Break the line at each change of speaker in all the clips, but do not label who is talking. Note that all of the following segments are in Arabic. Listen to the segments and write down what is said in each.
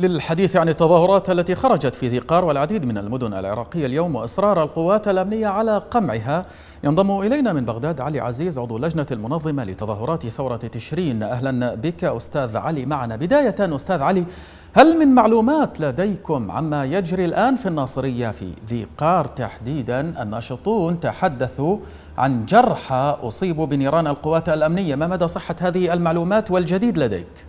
للحديث عن التظاهرات التي خرجت في ذي قار والعديد من المدن العراقية اليوم وإصرار القوات الأمنية على قمعها. ينضم إلينا من بغداد علي عزيز عضو اللجنة المنظمة لتظاهرات ثورة تشرين. أهلا بك أستاذ علي معنا. بداية أستاذ علي هل من معلومات لديكم عما يجري الآن في الناصرية في ذي قار تحديدا الناشطون تحدثوا عن جرحى أصيبوا بنيران القوات الأمنية. ما مدى صحة هذه المعلومات والجديد لديك؟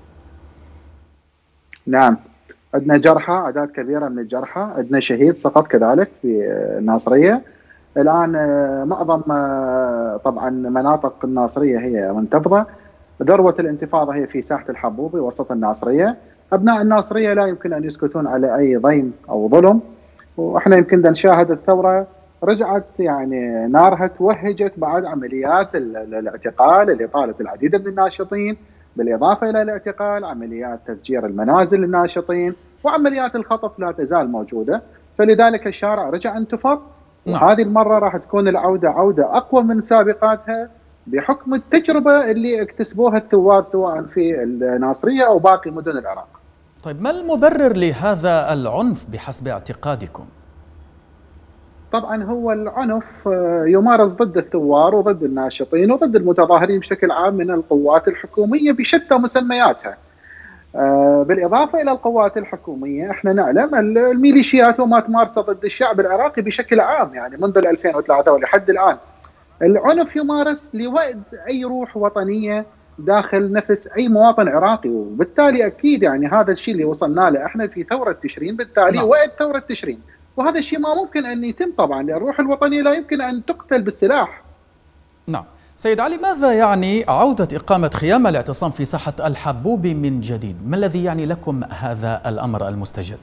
نعم. عندنا جرحى أعداد كبيرة من الجرحى عندنا شهيد سقط كذلك في الناصريه الآن آه، معظم آه، طبعا مناطق الناصرية هي منتفضة. ذروة الانتفاضة هي في ساحة الحبوبي وسط الناصرية. أبناء الناصرية لا يمكن أن يسكتون على أي ضيم أو ظلم وإحنا يمكن نشاهد الثورة رجعت يعني نارها توهجت بعد عمليات الاعتقال اللي طالت العديد من الناشطين. بالإضافة إلى الاعتقال عمليات تفجير المنازل للناشطين وعمليات الخطف لا تزال موجودة فلذلك الشارع رجع انتفض نعم. وهذه المرة راح تكون العودة عودة أقوى من سابقاتها بحكم التجربة اللي اكتسبوها الثوار سواء في الناصرية أو باقي مدن العراق
طيب ما المبرر لهذا العنف بحسب اعتقادكم؟
طبعا هو العنف آه، يمارس ضد الثوار وضد الناشطين وضد المتظاهرين بشكل عام من القوات الحكومية بشتى مسمياتها. آه، بالإضافة إلى القوات الحكومية إحنا نعلم الميليشيات وما تمارس ضد الشعب العراقي بشكل عام يعني منذ 2003 ولحد الآن. العنف يمارس لوئد أي روح وطنية داخل نفس أي مواطن عراقي وبالتالي أكيد يعني هذا الشيء اللي وصلنا له إحنا في ثورة تشرين بالتالي نعم. وئد ثورة تشرين. وهذا الشيء ما ممكن أن يتم طبعا لأن الروح الوطنية لا يمكن أن تقتل بالسلاح.
نعم. سيد علي ماذا يعني عودة إقامة خيام الاعتصام في ساحة الحبوب من جديد؟ ما الذي يعني لكم هذا الأمر المستجد؟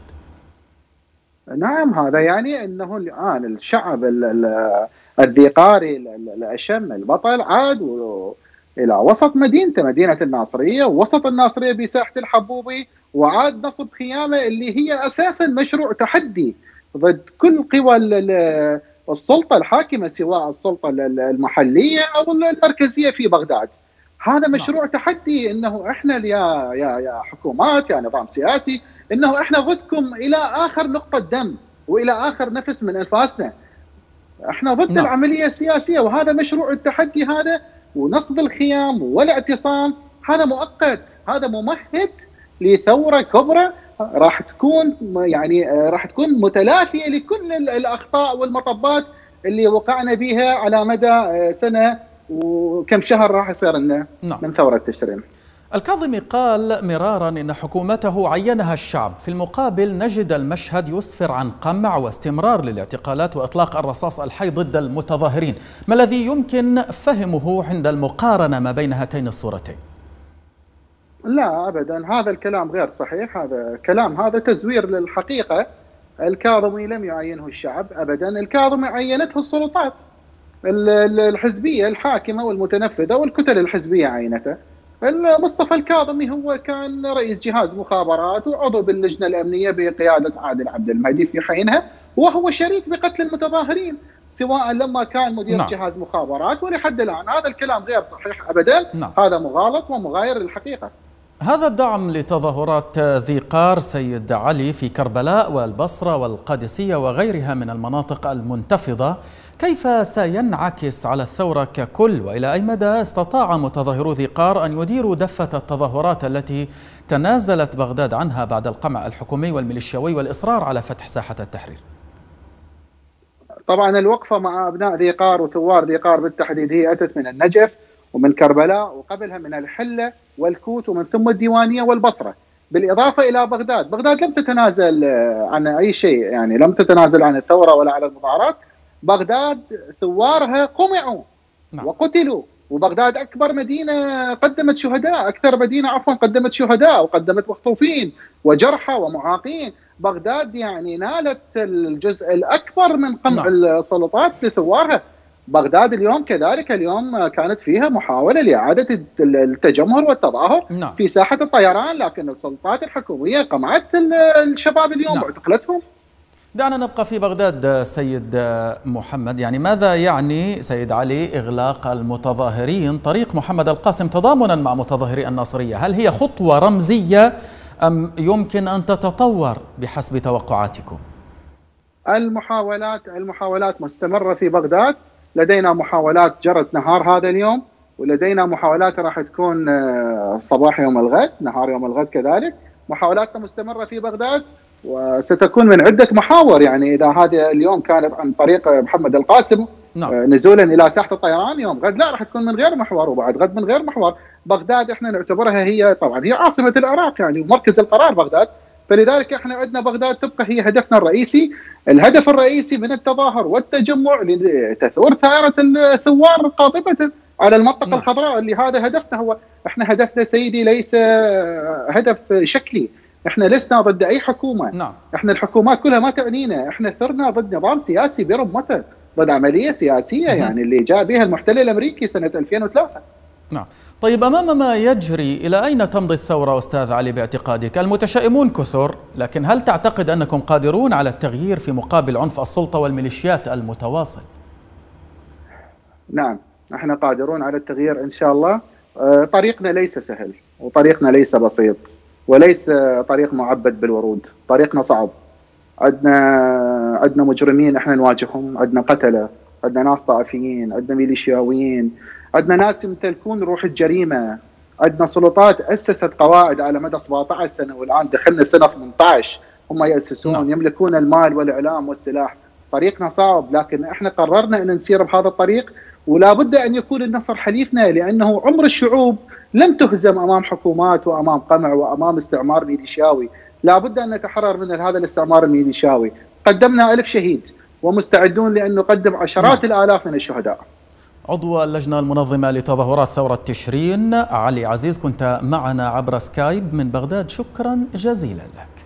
نعم هذا يعني أنه الآن الشعب الذيقاري الأشم البطل عاد إلى وسط مدينته مدينة الناصرية وسط الناصرية بساحة الحبوبي وعاد نصب خيامة اللي هي أساسا مشروع تحدي. ضد كل قوى السلطة الحاكمة سواء السلطة المحلية أو المركزية في بغداد. هذا نعم. مشروع تحدي إنه إحنا يا يا يا حكومات يا نظام سياسي إنه إحنا ضدكم إلى آخر نقطة دم وإلى آخر نفس من أنفاسنا. إحنا ضد نعم. العملية السياسية وهذا مشروع التحدي هذا ونصب الخيام والاعتصام هذا مؤقت هذا ممهد لثورة كبرى راح تكون يعني آه، راح تكون متلافية لكل الأخطاء والمطبات اللي وقعنا بها على مدى آه، سنة وكم شهر راح يصير لنا نعم. من ثورة تشرين.
الكاظمي قال مرارا إن حكومته عينها الشعب، في المقابل نجد المشهد يسفر عن قمع واستمرار للاعتقالات وإطلاق الرصاص الحي ضد المتظاهرين، ما الذي يمكن فهمه عند المقارنة ما بين هاتين الصورتين؟
لا ابدا. هذا الكلام غير صحيح. هذا كلام هذا تزوير للحقيقة. الكاظمي لم يعينه الشعب ابدا. الكاظمي عينته السلطات الحزبية الحاكمة والمتنفذة والكتل الحزبية عينته. مصطفى الكاظمي هو كان رئيس جهاز مخابرات وعضو باللجنة الأمنية بقيادة عادل عبد المهدي في حينها وهو شريك بقتل المتظاهرين سواء لما كان مدير نعم. جهاز مخابرات ولحد الآن. هذا الكلام غير صحيح ابدا. نعم. هذا مغالط ومغاير للحقيقة.
هذا الدعم لتظاهرات ذي قار سيد علي في كربلاء والبصرة والقادسية وغيرها من المناطق المنتفضة. كيف سينعكس على الثورة ككل؟ وإلى أي مدى استطاع متظاهرو ذي قار أن يديروا دفة التظاهرات التي تنازلت بغداد عنها بعد القمع الحكومي والميليشياوي والإصرار على فتح ساحة التحرير؟
طبعا الوقفة مع أبناء ذي قار وثوار ذي قار بالتحديد هي أتت من النجف. ومن كربلاء وقبلها من الحلة والكوت ومن ثم الديوانية والبصرة. بالإضافة إلى بغداد، بغداد لم تتنازل آه، عن أي شيء يعني لم تتنازل عن الثورة ولا عن المظاهرات، بغداد ثوارها قمعوا نعم. وقتلوا. وبغداد أكبر مدينة قدمت شهداء، أكثر مدينة عفوا قدمت شهداء وقدمت مخطوفين وجرحى ومعاقين، بغداد يعني نالت الجزء الأكبر من قمع نعم. السلطات لثوارها، بغداد اليوم كذلك اليوم كانت فيها محاولة لإعادة التجمهر والتظاهر نعم. في ساحة الطيران لكن السلطات الحكومية قمعت الشباب اليوم نعم. واعتقلتهم
دعنا نبقى في بغداد سيد محمد يعني ماذا يعني سيد علي إغلاق المتظاهرين طريق محمد القاسم تضامنا مع متظاهري الناصرية هل هي خطوة رمزية أم يمكن أن تتطور بحسب توقعاتكم؟
المحاولات المحاولات مستمرة في بغداد لدينا محاولات جرت نهار هذا اليوم ولدينا محاولات راح تكون آه، صباح يوم الغد نهار يوم الغد كذلك. محاولاتنا مستمرة في بغداد وستكون من عدة محاور. يعني إذا هذا اليوم كان عن طريق محمد القاسم نعم. آه، نزولا إلى ساحة الطيران يوم غد لا راح تكون من غير محور وبعد غد من غير محور. بغداد إحنا نعتبرها هي طبعا هي عاصمة العراق يعني ومركز القرار بغداد. فلذلك إحنا عندنا بغداد تبقى هي هدفنا الرئيسي. الهدف الرئيسي من التظاهر والتجمع لتثور ثائرة الثوار قاطبة على المنطقة نعم. الخضراء اللي هذا هدفنا هو. إحنا هدفنا سيدي ليس هدف شكلي. إحنا لسنا ضد أي حكومة. نعم. إحنا الحكومات كلها ما تعنينا. إحنا ثرنا ضد نظام سياسي برمته ضد عملية سياسية مم. يعني اللي جاء بها المحتل الأمريكي سنة 2003
نعم. طيب أمام ما يجري إلى أين تمضي الثورة أستاذ علي باعتقادك؟ المتشائمون كثر، لكن هل تعتقد أنكم قادرون على التغيير في مقابل عنف السلطة والميليشيات المتواصل؟
نعم، إحنا قادرون على التغيير إن شاء الله، آه، طريقنا ليس سهل وطريقنا ليس بسيط وليس طريق معبد بالورود، طريقنا صعب. عندنا عندنا مجرمين إحنا نواجههم، عندنا قتلة، عندنا ناس طائفيين، عندنا ميليشياويين، عندنا ناس يمتلكون روح الجريمة عندنا سلطات أسست قواعد على مدى 17 سنة والآن دخلنا سنة 18 هم يأسسون نعم. يملكون المال والإعلام والسلاح. طريقنا صعب لكن إحنا قررنا إن نسير بهذا الطريق ولا بد أن يكون النصر حليفنا لأنه عمر الشعوب لم تهزم أمام حكومات وأمام قمع وأمام استعمار ميليشياوي. لا بد أن نتحرر من هذا الاستعمار الميليشياوي. قدمنا ألف شهيد. ومستعدون لأن نقدم عشرات نعم. الآلاف من الشهداء.
عضو اللجنة المنظمة لتظاهرات ثورة تشرين علي عزيز كنت معنا عبر سكايب من بغداد. شكرا جزيلا لك.